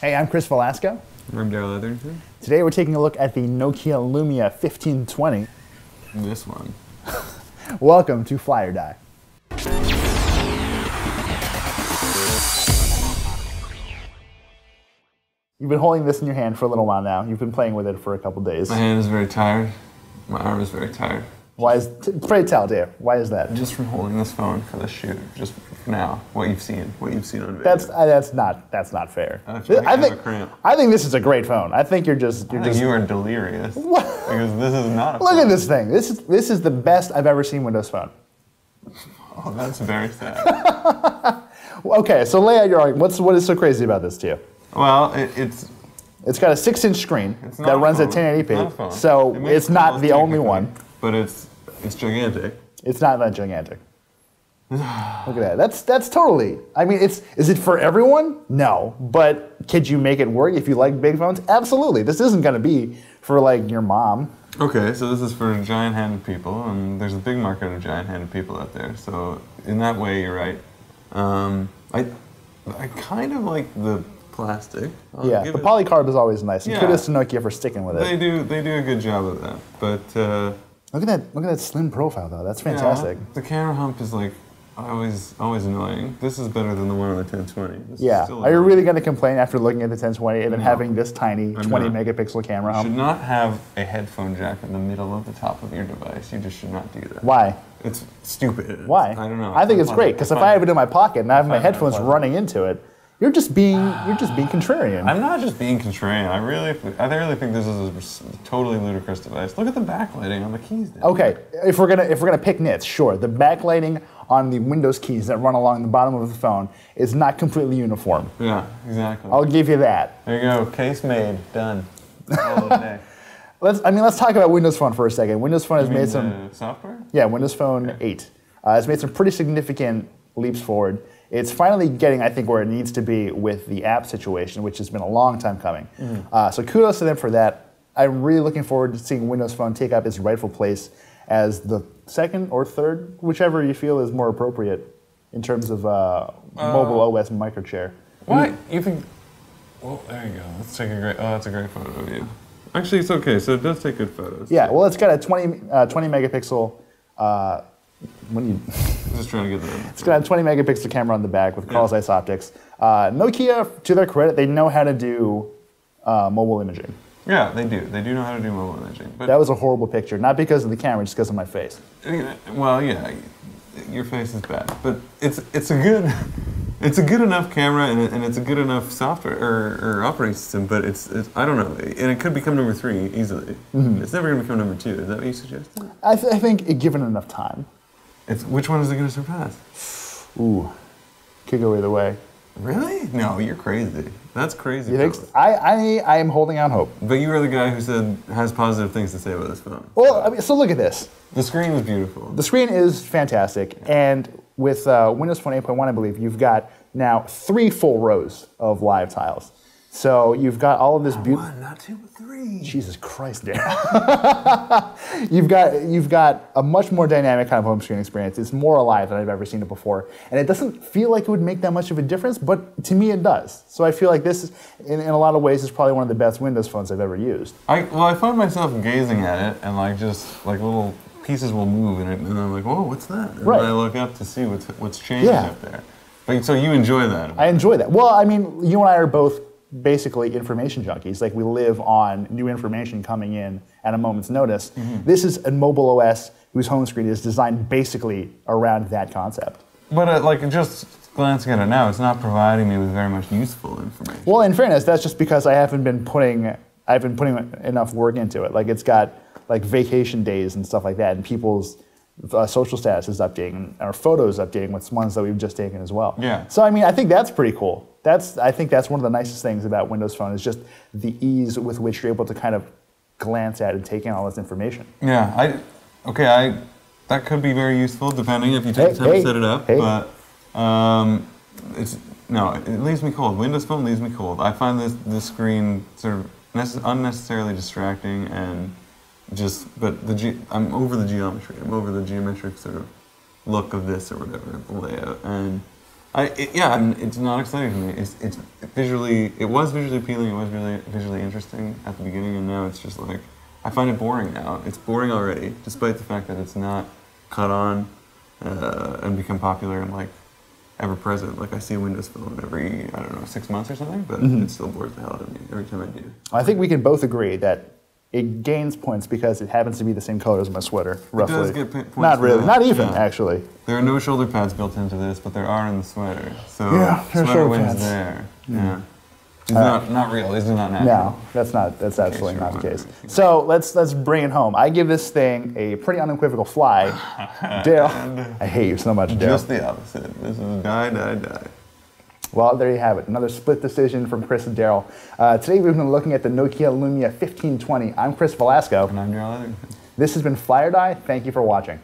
Hey, I'm Chris Velazco. I'm Darrell Etherington. Today we're taking a look at the Nokia Lumia 1520. This one. Welcome to Fly or Die. You've been holding this in your hand for a little while now. You've been playing with it for a couple days. My hand is very tired. My arm is very tired. Why is? Pray tell, dear. Why is that? Just from holding this phone for the shoot. Just now, what you've seen, what you've seen on video. That's uh, that's not that's not fair. I like I think. I think this is a great phone. I think you're just you're I think just you are delirious. Because this is not a look phone. at this thing. This is this is the best I've ever seen Windows Phone. Oh, that's very sad. Okay, so lay out your argument. What's what is so crazy about this to you? well, it, it's It's got a six-inch screen that runs at phone. It's not 1080p, phone. so it's not the only one. But it's it's gigantic. It's not that gigantic. Look at that. That's that's totally. I mean, it's is it for everyone? No, but could you make it work if you like big phones? Absolutely. This isn't going to be for like your mom. Okay, so this is for giant-handed people, and there's a big market of giant-handed people out there. So in that way, you're right. Um, I I kind of like the plastic. I'll yeah, the polycarb is always nice. And Yeah. kudos to Nokia for sticking with it. They do they do a good job of that, but uh, Look at that. Look at that slim profile though. That's yeah, fantastic. the camera hump is like always always annoying. This is better than the one on the 1020. This is Yeah. Are you really going to complain after looking at the 1020 and then No. having this tiny I'm 20 not. megapixel camera? You should not have a headphone jack in the middle of the top of your device. You just should not do that. Why? It's stupid. Why? I don't know. I think it's great because if I have it in my pocket and I have my headphones running into it, you're just being you're just being contrarian. I'm not just being contrarian. I really, I really think this is a totally ludicrous device. Look at the backlighting on the keys. Okay, if we're gonna if we're gonna pick nits, sure. The backlighting on the Windows keys that run along the bottom of the phone is not completely uniform. Yeah, exactly. I'll give you that. there you go. Case made. Done. All. Let's I mean let's talk about Windows Phone for a second. Windows Phone has made some software? yeah Windows Phone 8 uh, has made some pretty significant leaps forward. It's finally getting I think where it needs to be with the app situation, which has been a long time coming. Uh, so kudos to them for that. I'm really looking forward to seeing Windows Phone take up its rightful place as the second or third, whichever you feel is more appropriate in terms of uh, mobile OS microchair. What? You think? Well, there you go. Let's take a great. Oh, that's a great photo of you. Actually, it's okay. So it does take good photos. Yeah, well, it's got a 20, uh, 20 megapixel. Uh, when you, I'm just trying to get the. it's got a 20 megapixel camera on the back with Carl Zeiss optics. Uh, Nokia, to their credit, they know how to do uh, mobile imaging. Yeah, they do. They do know how to do mobile imaging. But That was a horrible picture, not because of the camera, just because of my face. well, yeah, your face is bad, but it's it's a good. It's a good enough camera and, it, and it's a good enough software or, or operating system, but it's, it's I don't know, and it could become number three easily. Mm-hmm. It's never going to become number two. Is that what you suggested? I, th- I think given enough time, It's which one is it going to surpass? ooh, could go either way. Really? No, you're crazy. That's crazy. You think? Philip. I, I, I am holding out hope. But you are the guy who said has positive things to say about this phone. Well, I mean, so look at this. The screen is beautiful. The screen is fantastic, and with uh, Windows Phone 8.1, I believe you've got now three full rows of live tiles. So you've got all of this beautiful. One, not two, but three. Jesus Christ, Dan. you've got you've got a much more dynamic kind of home screen experience. It's more alive than I've ever seen it before, and it doesn't feel like it would make that much of a difference, but to me it does. So I feel like this, is, in, in a lot of ways, is probably one of the best Windows phones I've ever used. I well, I find myself gazing at it and like just like little pieces will move in it, and I'm like, whoa, what's that? And Right. then I look up to see what's what's changed Yeah. up there. But so you enjoy that? I enjoy that. Well, I mean, you and I are both basically information junkies. Like we live on new information coming in at a moment's notice. This is a mobile OS whose home screen is designed basically around that concept. but uh, like just glancing at it now, it's not providing me with very much useful information. Well, in fairness, that's just because I haven't been putting I've been putting enough work into it. Like it's got like vacation days and stuff like that, and people's uh, social status is updating, or photos updating with ones that we've just taken as well. Yeah. So I mean, I think that's pretty cool. That's I think that's one of the nicest things about Windows Phone is just the ease with which you're able to kind of glance at and take in all this information. Yeah, I okay, I that could be very useful depending if you take Hey, the time hey, to set it up. hey. But um, it's no, it leaves me cold. Windows Phone leaves me cold. I find this this screen sort of nece- unnecessarily distracting and just. But the ge- I'm over the geometry. I'm over the geometric sort of look of this or whatever the layout and. I it, yeah, and it's not exciting to me. It's it's visually it was visually appealing. It was really visually interesting at the beginning, and now it's just like I find it boring now. It's boring already, despite the fact that it's not caught on uh, and become popular and like ever present. Like I see a Windows Phone every I don't know six months or something, but it still bores the hell out of me every time I do. I think we can both agree that it gains points because it happens to be the same color as my sweater, roughly. does get po- points Not really, that, not even yeah. actually. There are no shoulder pads built into this, but there are in the sweater. So Yeah, there sweater shoulder wins pads. there. Mm. Yeah. These uh, are not, not real. These are not natural. No, that's not. That's absolutely sure, not the whatever. case. So let's let's bring it home. I give this thing a pretty unequivocal fly. Dale, I hate you so much, Dale. Just the opposite. This is die, die, die. Well, there you have it. Another split decision from Chris and Darrell. Uh, today we've been looking at the Nokia Lumia 1520. I'm Chris Velazco. And I'm Darrell Etherington. This has been Fly or Die. Thank you for watching.